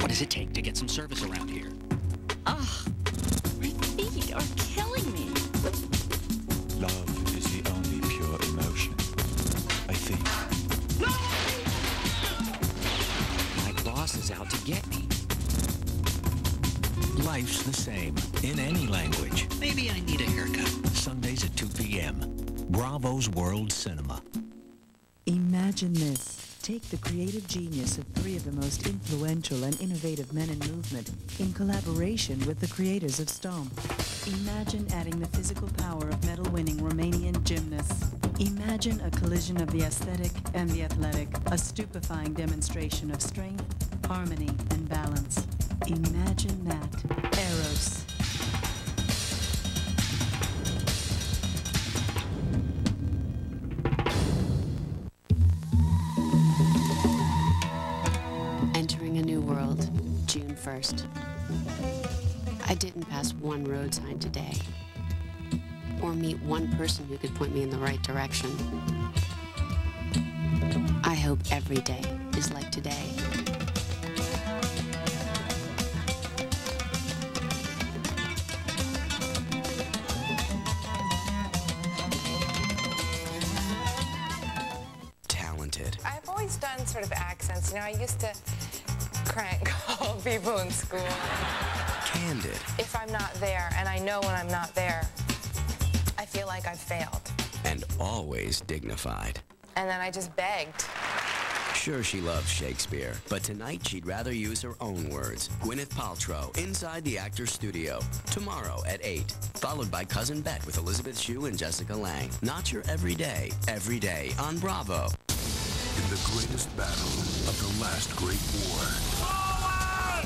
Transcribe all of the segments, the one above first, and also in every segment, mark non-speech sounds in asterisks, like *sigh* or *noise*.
What does it take to get some service around here? Ugh, my feet are killing me. Love is the only pure emotion. I think. My boss is out to get me. Life's the same in any language. Maybe I need a haircut. Sundays at 2 p.m. Bravo's World Cinema. Imagine this. Take the creative genius of three of the most influential and innovative men in movement in collaboration with the creators of Stomp. Imagine adding the physical power of medal-winning Romanian gymnasts. Imagine a collision of the aesthetic and the athletic, a stupefying demonstration of strength, harmony, and balance. Imagine that. Aeros. I pass one road sign today, or meet one person who could point me in the right direction. I hope every day is like today. Talented. I've always done sort of accents. You know, I used to crank *laughs* all people in school. Candid. If I'm not there, and I know when I'm not there, I feel like I've failed. And always dignified. And then I just begged. Sure, she loves Shakespeare, but tonight she'd rather use her own words. Gwyneth Paltrow, inside the actor's studio. Tomorrow at 8. Followed by Cousin Bette with Elisabeth Shue and Jessica Lange. Not your everyday, every day on Bravo. In the greatest battle of the last great war,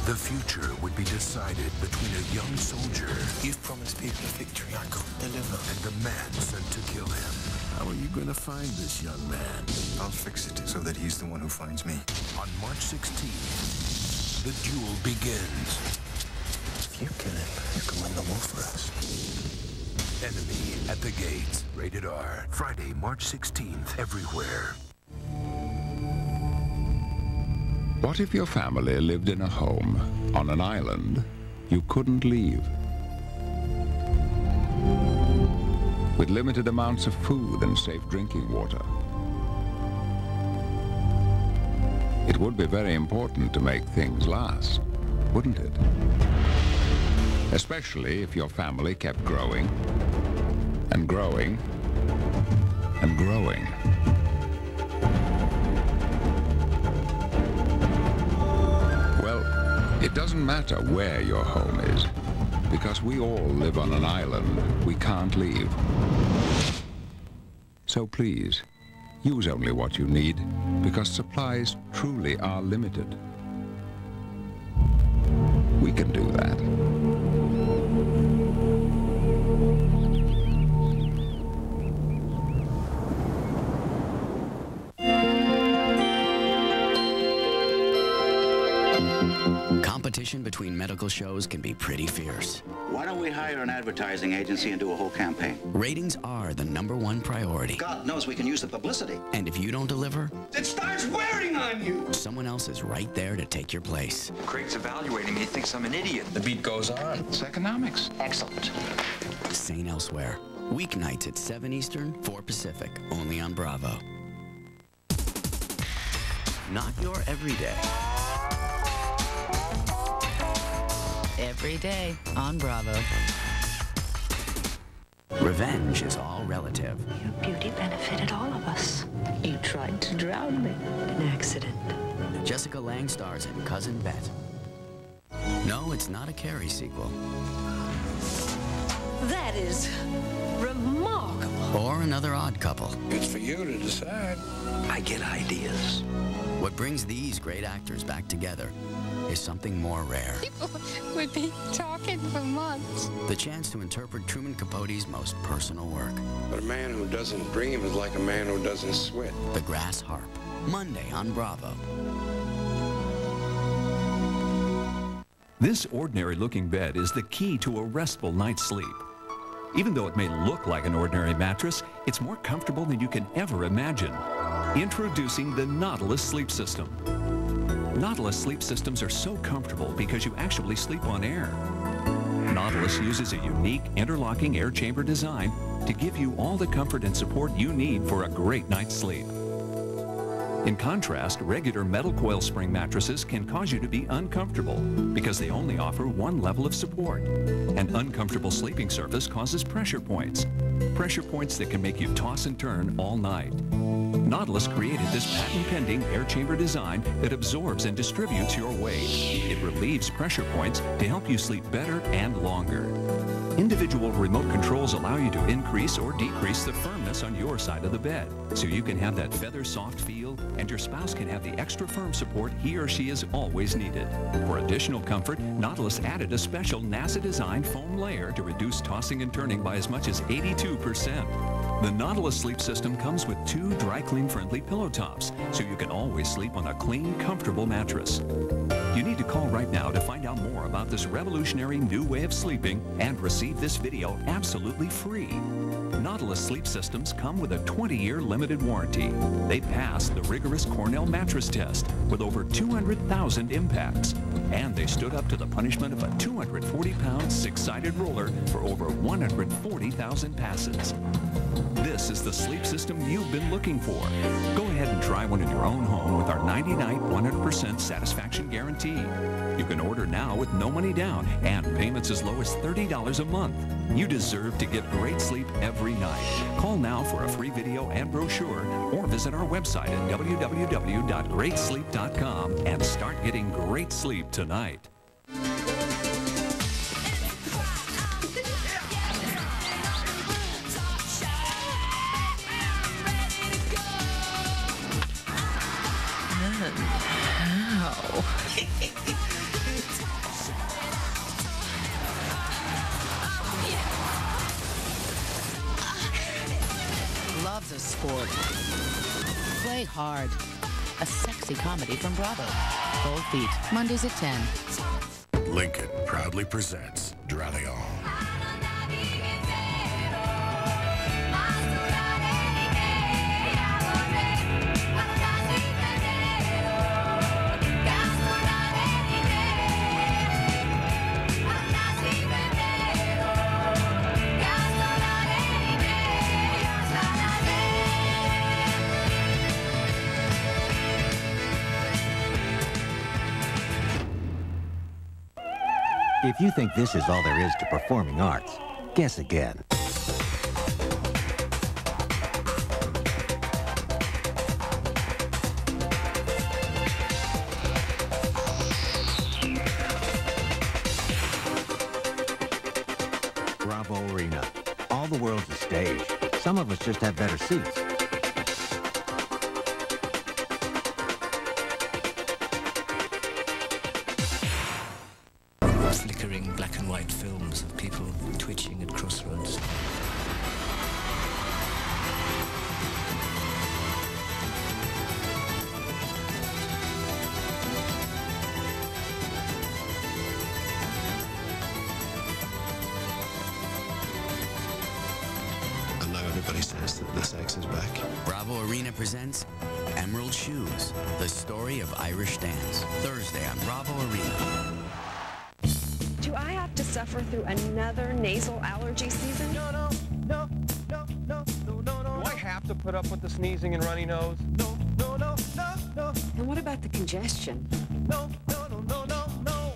the future would be decided between a young soldier You've promised people a victory I can't deliver. and the man sent to kill him. How are you going to find this young man? I'll fix it so that he's the one who finds me. On March 16th, the duel begins. If you kill him, you can win the war for us. Enemy at the gates. Rated R. Friday, March 16th. Everywhere. What if your family lived in a home on an island you couldn't leave? With limited amounts of food and safe drinking water. It would be very important to make things last, wouldn't it? Especially if your family kept growing and growing and growing. It doesn't matter where your home is, because we all live on an island we can't leave. So please, use only what you need, because supplies truly are limited. We can do that. Competition between medical shows can be pretty fierce. Why don't we hire an advertising agency and do a whole campaign? Ratings are the number one priority. God knows we can use the publicity. And if you don't deliver, It starts wearing on you! someone else is right there to take your place. Craig's evaluating me. He thinks I'm an idiot. The beat goes on. It's economics. Excellent. St. Elsewhere. Weeknights at 7 Eastern, 4 Pacific, only on Bravo. Not your everyday. Every day on Bravo. Revenge is all relative. Your beauty benefited all of us. You tried to drown me. An accident. Jessica Lange stars in Cousin Bette. No, it's not a Carrie sequel. That is remarkable. Or another odd couple. It's for you to decide. I get ideas. What brings these great actors back together is something more rare. *laughs* We've been talking for months. The chance to interpret Truman Capote's most personal work, But a man who doesn't dream is like a man who doesn't sweat. The Grass Harp. Monday on Bravo. This ordinary-looking bed is the key to a restful night's sleep. Even though it may look like an ordinary mattress, it's more comfortable than you can ever imagine. Introducing the Nautilus Sleep System. Nautilus sleep systems are so comfortable because you actually sleep on air. Nautilus uses a unique interlocking air chamber design to give you all the comfort and support you need for a great night's sleep. In contrast, regular metal coil spring mattresses can cause you to be uncomfortable because they only offer one level of support. An uncomfortable sleeping surface causes pressure points. Pressure points that can make you toss and turn all night. Nautilus created this patent-pending air chamber design that absorbs and distributes your weight. It relieves pressure points to help you sleep better and longer. Individual remote controls allow you to increase or decrease the firmness on your side of the bed, so you can have that feather soft feel and your spouse can have the extra firm support he or she has always needed. For additional comfort, Nautilus added a special NASA-designed foam layer to reduce tossing and turning by as much as 82%. The Nautilus sleep system comes with two dry clean friendly pillow tops, so you can always sleep on a clean, comfortable mattress. You need to call right now to find out more about this revolutionary new way of sleeping and receive this video absolutely free. Nautilus sleep systems come with a 20-year limited warranty. They pass the rigorous Cornell mattress test with over 200,000 impacts. And they stood up to the punishment of a 240-pound six-sided roller for over 140,000 passes. This is the sleep system you've been looking for. Go ahead and try one in your own home with our 99 100% satisfaction guarantee. You can order now with no money down and payments as low as $30 a month. You deserve to get great sleep every night. Call now for a free video and brochure or visit our website at www.greatsleep.com and start getting great sleep tonight. Love the sport. Play hard. A sexy comedy from Bravo. Cold Feet, Mondays at 10. Lincoln proudly presents Dralion. If you think this is all there is to performing arts, guess again. Bravo Arena. All the world's a stage. Some of us just have better seats. Presents Emerald Shoes, the story of Irish dance. Thursday on Bravo Arena. Do I have to suffer through another nasal allergy season? No, no, no, no, no, no, no, no. Do I have to put up with the sneezing and runny nose? No, no, no, no, no. And what about the congestion? No, no, no, no, no, no.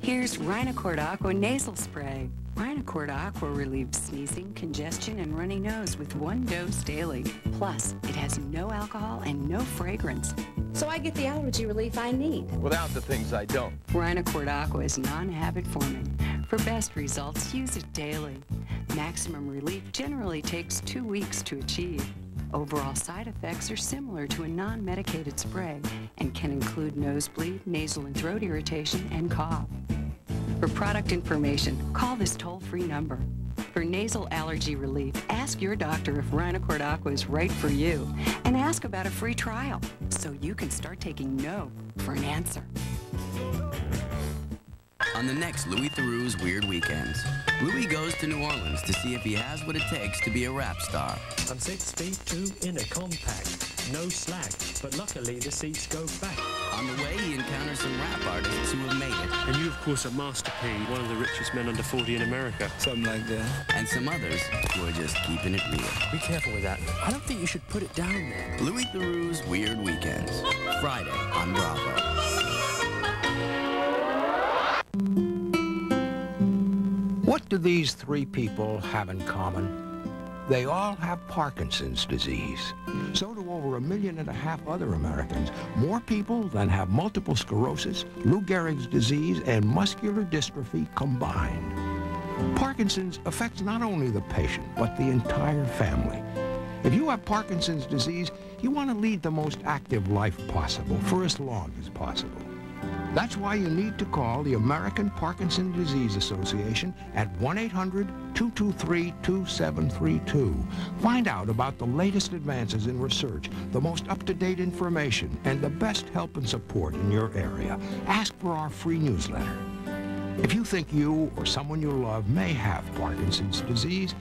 Here's Rhinocort Aqua Nasal Spray. Rhinocort Aqua relieves sneezing, congestion, and runny nose with one dose daily. Plus, it has no alcohol and no fragrance. So I get the allergy relief I need. Without the things I don't. Rhinocort Aqua is non-habit forming. For best results, use it daily. Maximum relief generally takes two weeks to achieve. Overall side effects are similar to a non-medicated spray and can include nosebleed, nasal and throat irritation, and cough. For product information, call this toll-free number. For nasal allergy relief, ask your doctor if Rhinocort Aqua is right for you and ask about a free trial so you can start taking no for an answer. On the next Louis Theroux's Weird Weekends, Louis goes to New Orleans to see if he has what it takes to be a rap star. I'm six feet two in a compact, no slack, but luckily the seats go back. On On the way, he encounters some rap artists who have made it. And you, of course, are Master P, one of the richest men under 40 in America. Something like that. And some others who are just keeping it real. Be careful with that. I don't think you should put it down there. Louis Theroux's Weird Weekends. Friday on Bravo. What do these three people have in common? They all have Parkinson's disease. So do over a million and a half other Americans. More people than have multiple sclerosis, Lou Gehrig's disease, and muscular dystrophy combined. Parkinson's affects not only the patient, but the entire family. If you have Parkinson's disease, you want to lead the most active life possible for as long as possible. That's why you need to call the American Parkinson Disease Association at 1-800-223-2732. Find out about the latest advances in research, the most up-to-date information, and the best help and support in your area. Ask for our free newsletter. If you think you or someone you love may have Parkinson's disease,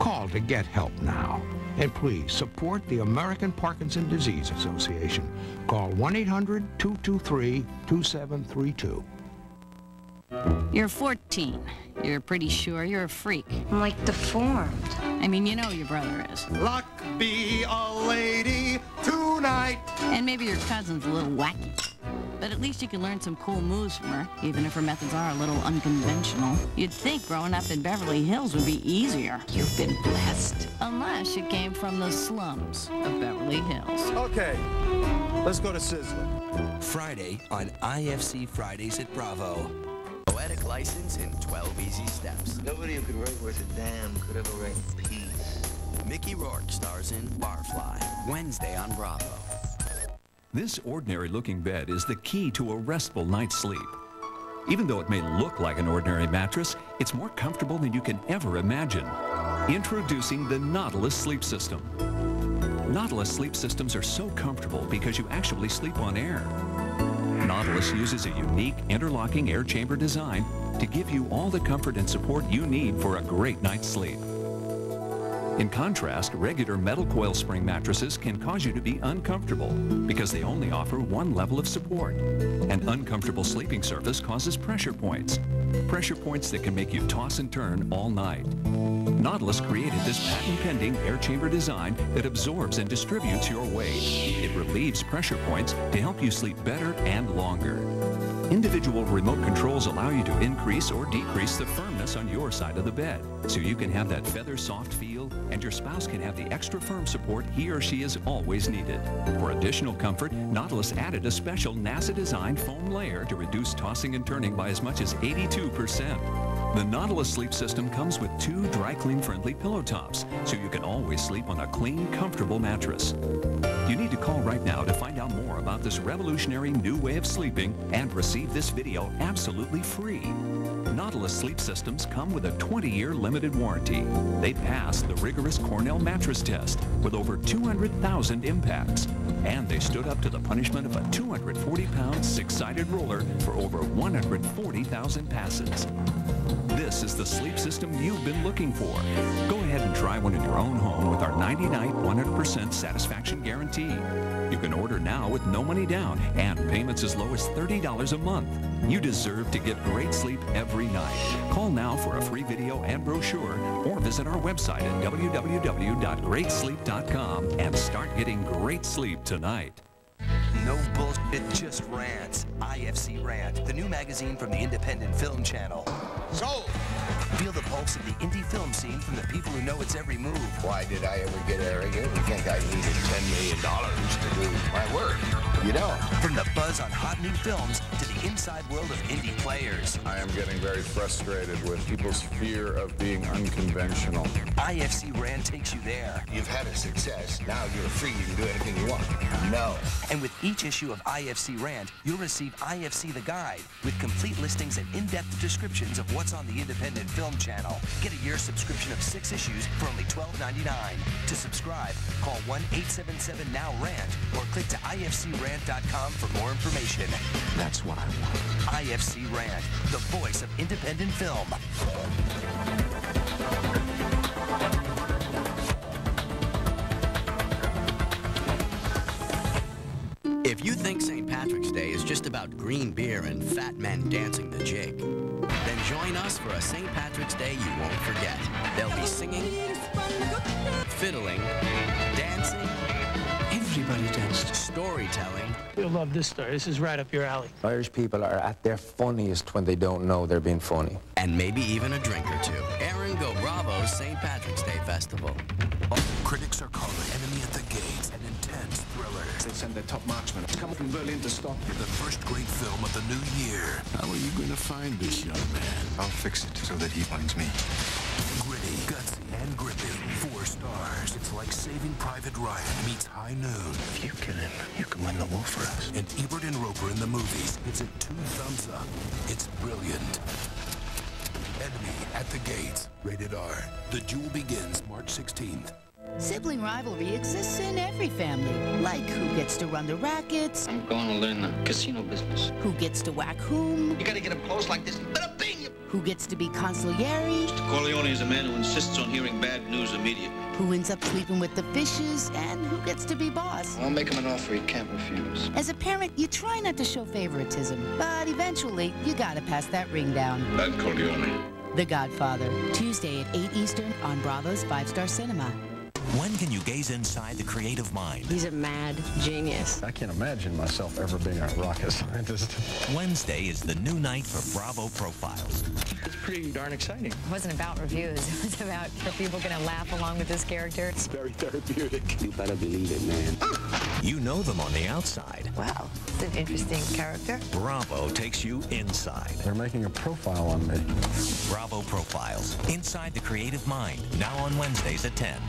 call to get help now. And please support the American Parkinson Disease Association. Call 1-800-223-2732. You're 14. You're pretty sure you're a freak. I'm like deformed. I mean, you know your brother is. Luck be a lady tonight. And maybe your cousin's a little wacky. But at least you can learn some cool moves from her, even if her methods are a little unconventional. You'd think growing up in Beverly Hills would be easier. You've been blessed. Unless you came from the slums of Beverly Hills. Okay, let's go to Sizzler. Friday on IFC Fridays at Bravo. Poetic license in 12 easy steps. Nobody who could write worth a damn could ever write peace. Mickey Rourke stars in Barfly. Wednesday on Bravo. This ordinary-looking bed is the key to a restful night's sleep. Even though it may look like an ordinary mattress, it's more comfortable than you can ever imagine. Introducing the Nautilus Sleep System. Nautilus sleep systems are so comfortable because you actually sleep on air. Nautilus uses a unique interlocking air chamber design to give you all the comfort and support you need for a great night's sleep. In contrast, regular metal coil spring mattresses can cause you to be uncomfortable because they only offer one level of support. An uncomfortable sleeping surface causes pressure points. Pressure points that can make you toss and turn all night. Nautilus created this patent-pending air chamber design that absorbs and distributes your weight. It relieves pressure points to help you sleep better and longer. Individual remote controls allow you to increase or decrease the firmness on your side of the bed, so you can have that feather soft feel and your spouse can have the extra firm support he or she has always needed. For additional comfort, Nautilus added a special NASA-designed foam layer to reduce tossing and turning by as much as 82%. The Nautilus sleep system comes with two dry clean friendly pillow tops, so you can always sleep on a clean, comfortable mattress. You need to call right now to find out more about this revolutionary new way of sleeping and receive this video absolutely free. Nautilus sleep systems come with a 20-year limited warranty. They pass the rigorous Cornell mattress test with over 200,000 impacts. And they stood up to the punishment of a 240-pound six-sided roller for over 140,000 passes. This is the sleep system you've been looking for. Go ahead and try one in your own home with our 90-night 100% satisfaction guarantee. You can order now with no money down and payments as low as $30 a month. You deserve to get great sleep every night. Call now for a free video and brochure or visit our website at www.greatsleep.com and start getting great sleep tonight. No bullshit, just rants. IFC Rant, the new magazine from the Independent Film Channel. Sold! Feel the pulse of the indie film scene from the people who know its every move. Why did I ever get arrogant and think I needed $10 million to do my work? You don't. From the buzz on hot new films to the inside world of indie players. I am getting very frustrated with people's fear of being unconventional. IFC Rant takes you there. You've had a success. Now you're free. You can do anything you want. No. And with each issue of IFC Rant, you'll receive IFC The Guide with complete listings and in-depth descriptions of what's on the Independent Film Channel. Get a year subscription of six issues for only $12.99. To subscribe, call 1-877-NOW-RANT or click to ifcrant.com for more information. That's what I want. IFC Rant, the voice of independent film. If you think St. Patrick's Day is just about green beer and fat men dancing the jig, then join us for a St. Patrick's Day you won't forget. They'll be singing, fiddling. Storytelling, You'll love this story. This is right up your alley. Irish people are at their funniest when they don't know they're being funny. and maybe even a drink or two. Erin Go Bravo's St. Patrick's Day Festival. Critics are calling Enemy at the Gates an intense thriller. They send their top marksmen. To come from Berlin to stop you. The first great film of the new year. How are you going to find this young man? I'll fix it so that he finds me. Stars. It's like Saving Private Ryan meets High Noon. If you kill him, you can win the war for us. And Ebert and Roeper in the movies. It's a two thumbs up. It's brilliant. Enemy at the Gates. Rated R. The Duel begins March 16th. Sibling rivalry exists in every family. Like who gets to run the rackets, I'm going to learn the casino business. who gets to whack whom, You gotta get up close like this. Bada bing! who gets to be consigliere, Mr. Corleone is a man who insists on hearing bad news immediately. Who ends up sleeping with the fishes, and who gets to be boss. I'll make him an offer he can't refuse. As a parent, you try not to show favoritism, but eventually, you gotta pass that ring down. Bad Corleone. The Godfather, Tuesday at 8 Eastern on Bravo's Five Star Cinema. When can you gaze inside the creative mind? He's a mad genius. I can't imagine myself ever being a rocket scientist. Wednesday is the new night for Bravo Profiles. It's pretty darn exciting. It wasn't about reviews. *laughs* It was about are people going to laugh along with this character? It's very therapeutic. You better believe it, man. You know them on the outside. Wow, it's an interesting character. Bravo takes you inside. They're making a profile on me. Bravo Profiles. Inside the creative mind. Now on Wednesdays at 10.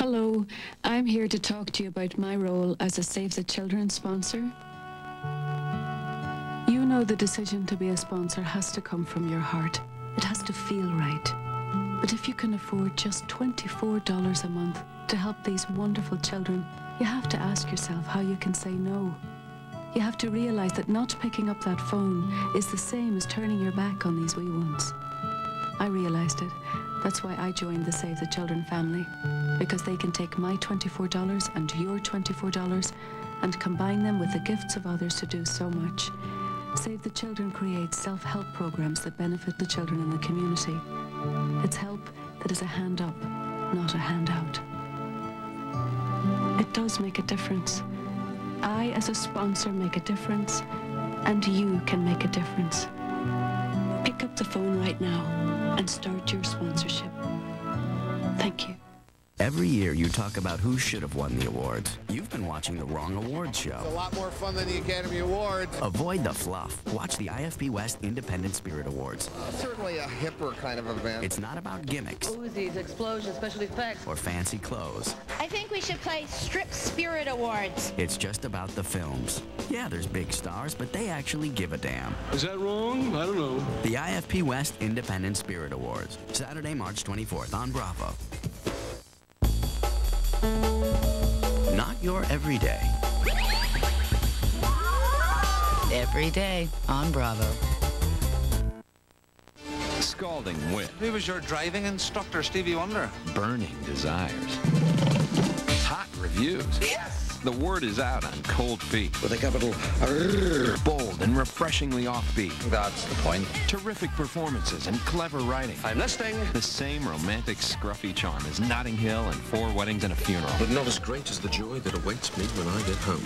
Hello, I'm here to talk to you about my role as a Save the Children sponsor. You know the decision to be a sponsor has to come from your heart. It has to feel right. But if you can afford just $24 a month to help these wonderful children, you have to ask yourself how you can say no. You have to realize that not picking up that phone is the same as turning your back on these wee ones. I realized it. That's why I joined the Save the Children family. Because they can take my $24 and your $24 and combine them with the gifts of others to do so much. Save the Children creates self-help programs that benefit the children in the community. It's help that is a hand up, not a handout. It does make a difference. I, as a sponsor, make a difference, and you can make a difference. Pick up the phone right now and start your sponsorship. Thank you. Every year you talk about who should have won the awards. You've been watching the wrong awards show. It's a lot more fun than the Academy Awards. Avoid the fluff. Watch the IFP West Independent Spirit Awards. Certainly a hipper kind of event. It's not about gimmicks Uzis, explosions, special effects. or fancy clothes. I think we should play Strip Spirit Awards. It's just about the films. Yeah, there's big stars, but they actually give a damn. Is that wrong? I don't know. The IFP West Independent Spirit Awards. Saturday, March 24th on Bravo. Not your everyday. Every day on Bravo. Scalding wit. Who was your driving instructor, Stevie Wonder? Burning desires. Hot reviews. Yes! The word is out on Cold Feet. With a capital R. Bold and refreshingly offbeat. That's the point. Terrific performances and clever writing. I'm listening. The same romantic scruffy charm as Notting Hill and Four Weddings and a Funeral. But not as great as the joy that awaits me when I get home.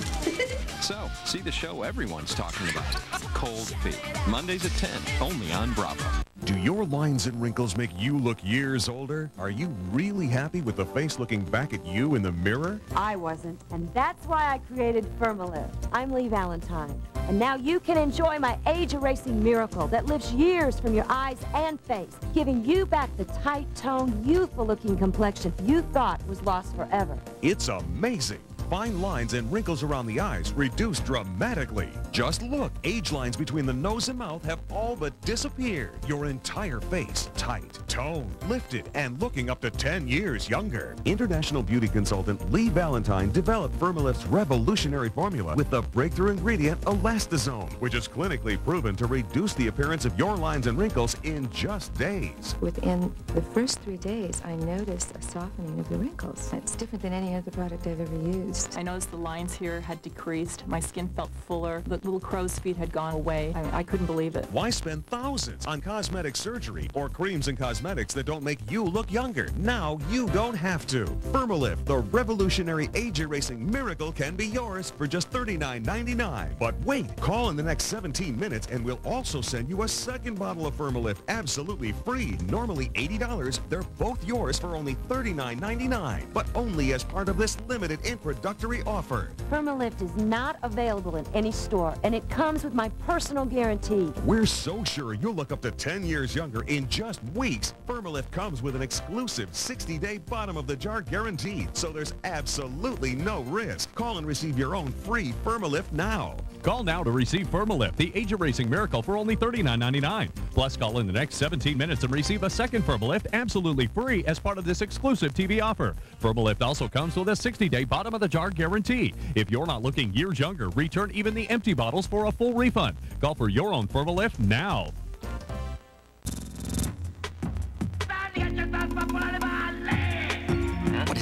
*laughs* So, see the show everyone's talking about. Cold Feet. Mondays at 10, only on Bravo. Do your lines and wrinkles make you look years older? Are you really happy with the face looking back at you in the mirror? I wasn't, and that's why I created Firmalift. I'm Lee Valentine, and now you can enjoy my age-erasing miracle that lifts years from your eyes and face, giving you back the tight-toned, youthful-looking complexion you thought was lost forever. It's amazing. Fine lines and wrinkles around the eyes reduce dramatically. Just look, age lines between the nose and mouth have all but disappeared. Your entire face, tight, toned, lifted, and looking up to 10 years younger. International beauty consultant Lee Valentine developed Firmalift's revolutionary formula with the breakthrough ingredient Elastazone, which is clinically proven to reduce the appearance of your lines and wrinkles in just days. Within the first three days, I noticed a softening of the wrinkles. It's different than any other product I've ever used. I noticed the lines here had decreased. My skin felt fuller. The little crow's feet had gone away. I, I couldn't believe it. Why spend thousands on cosmetic surgery or creams and cosmetics that don't make you look younger? Now you don't have to. Firmalift, the revolutionary age-erasing miracle can be yours for just $39.99. But wait, call in the next 17 minutes and we'll also send you a second bottle of Firmalift absolutely free. Normally $80, they're both yours for only $39.99. But only as part of this limited introductory offer. Firmalift is not available in any store, and it comes with my personal guarantee. We're so sure you'll look up to 10 years younger in just weeks. Firmalift comes with an exclusive 60-day bottom-of-the-jar guarantee, so there's absolutely no risk. Call and receive your own free Firmalift now. Call now to receive Firmalift, the age-erasing miracle for only $39.99. Plus, call in the next 17 minutes and receive a second Firmalift absolutely free as part of this exclusive TV offer. Firmalift also comes with a 60-day bottom-of-the-jar guarantee. If you're not looking years younger, return even the empty bottles for a full refund. Call for your own Firmalift now.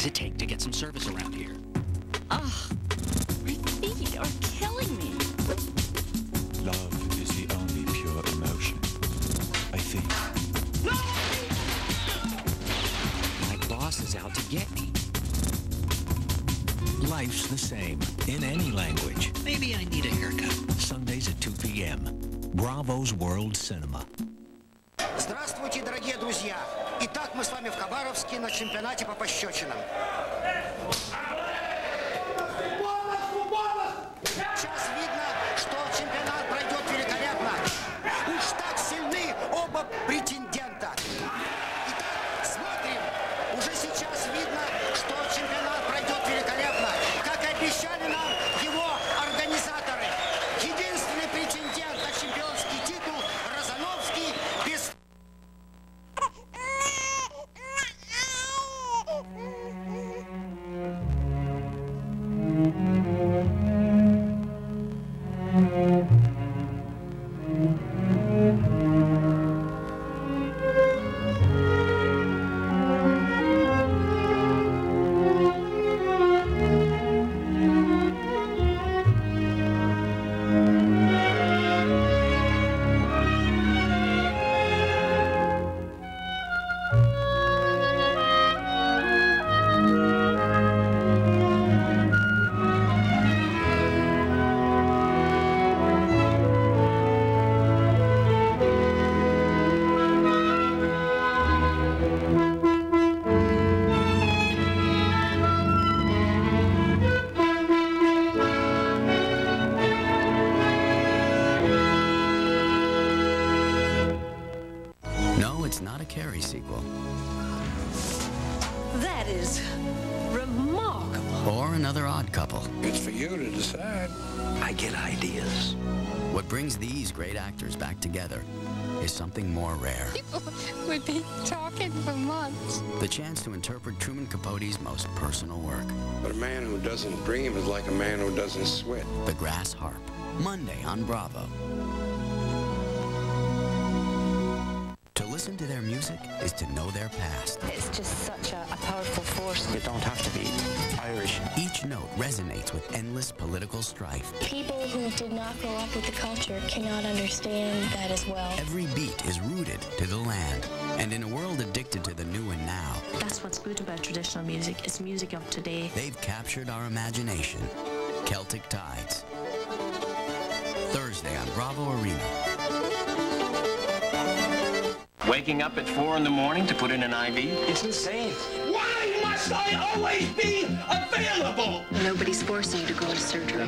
does it take to get some service around here? Ugh, my feet are killing me. Love is the only pure emotion. I think. My boss is out to get me. Life's the same in any language. Maybe I need a haircut. Sundays at 2 p.m. Bravo's World Cinema. Здравствуйте, дорогие друзья! Мы с вами в Хабаровске на чемпионате по пощечинам. Сейчас видно, что чемпионат пройдет великолепно. Уж так сильны оба претендента. Итак, смотрим. Уже сейчас видно, что чемпионат пройдет великолепно. Как и обещали actors back together is something more rare. People would be talking for months. The chance to interpret Truman Capote's most personal work. But a man who doesn't dream is like a man who doesn't sweat. The Grass Harp. Monday on Bravo. To listen to their music is to know their past. It's just such a, a powerful force. You don't have to be Irish. Each note resonates with endless political strife. People who did not grow up with the culture cannot understand that as well. Every beat is rooted to the land. And in a world addicted to the new and now, That's what's good about traditional music. It's music of today. they've captured our imagination. Celtic Tides. Thursday on Bravo Arena. Waking up at 4 in the morning to put in an IV? It's insane. Why must I always be available? Nobody's forcing you to go into surgery.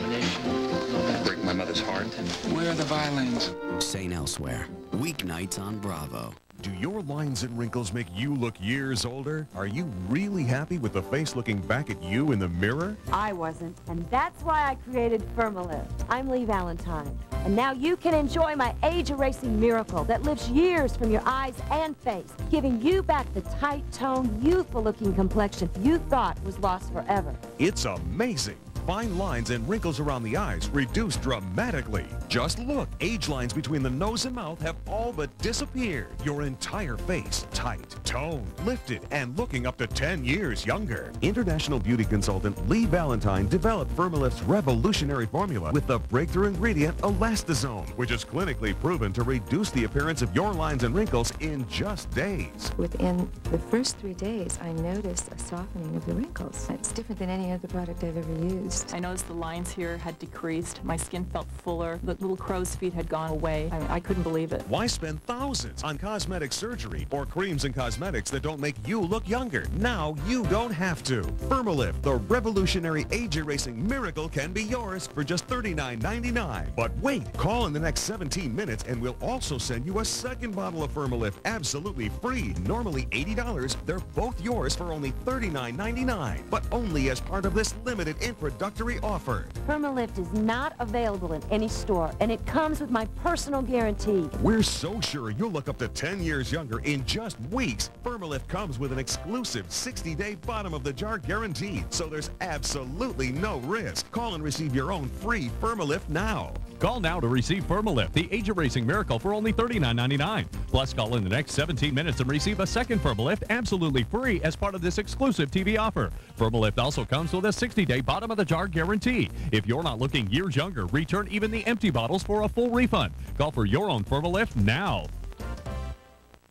Break my mother's heart. Where are the violins? St. Elsewhere. Weeknights on Bravo. Do your lines and wrinkles make you look years older? Are you really happy with the face looking back at you in the mirror? I wasn't, and that's why I created Firmalift. I'm Lee Valentine, and now you can enjoy my age-erasing miracle that lifts years from your eyes and face, giving you back the tight-toned, youthful-looking complexion you thought was lost forever. It's amazing. Fine lines and wrinkles around the eyes reduced dramatically. Just look, age lines between the nose and mouth have all but disappeared. Your entire face, tight, toned, lifted, and looking up to 10 years younger. International beauty consultant Lee Valentine developed Firmalift's revolutionary formula with the breakthrough ingredient Elastazone, which is clinically proven to reduce the appearance of your lines and wrinkles in just days. Within the first three days, I noticed a softening of the wrinkles. It's different than any other product I've ever used. I noticed the lines here had decreased. My skin felt fuller. The little crow's feet had gone away. I, I couldn't believe it. Why spend thousands on cosmetic surgery or creams and cosmetics that don't make you look younger? Now you don't have to. Firmalift, the revolutionary age-erasing miracle can be yours for just $39.99. But wait, call in the next 17 minutes and we'll also send you a second bottle of Firmalift absolutely free. Normally $80, they're both yours for only $39.99, but only as part of this limited introductory offer. Firmalift is not available in any store, and it comes with my personal guarantee. We're so sure you'll look up to 10 years younger in just weeks. Firmalift comes with an exclusive 60-day bottom-of-the-jar guarantee, so there's absolutely no risk. Call and receive your own free Firmalift now. Call now to receive Firmalift, the age erasing miracle for only $39.99. Plus, call in the next 17 minutes and receive a second Firmalift absolutely free as part of this exclusive TV offer. Firmalift also comes with a 60-day bottom-of-the-jar guarantee. If you're not looking years younger, return even the empty bottles for a full refund. Call for your own Firmalift now.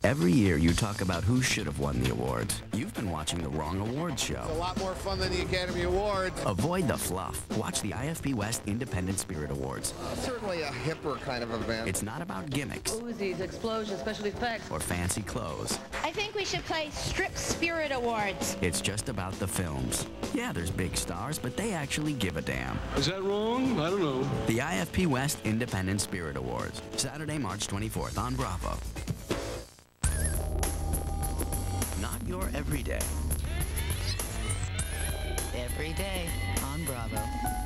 Every year you talk about who should have won the awards. You've been watching the wrong awards show. It's a lot more fun than the Academy Awards. Avoid the fluff. Watch the IFP West Independent Spirit Awards. Certainly a hipper kind of event. It's not about gimmicks Uzis, explosions, special effects. or fancy clothes. I think we should play Strip Spirit Awards. It's just about the films. Yeah, there's big stars, but they actually give a damn. Is that wrong? I don't know. The IFP West Independent Spirit Awards. Saturday, March 24th on Bravo. Your everyday. Every day on Bravo.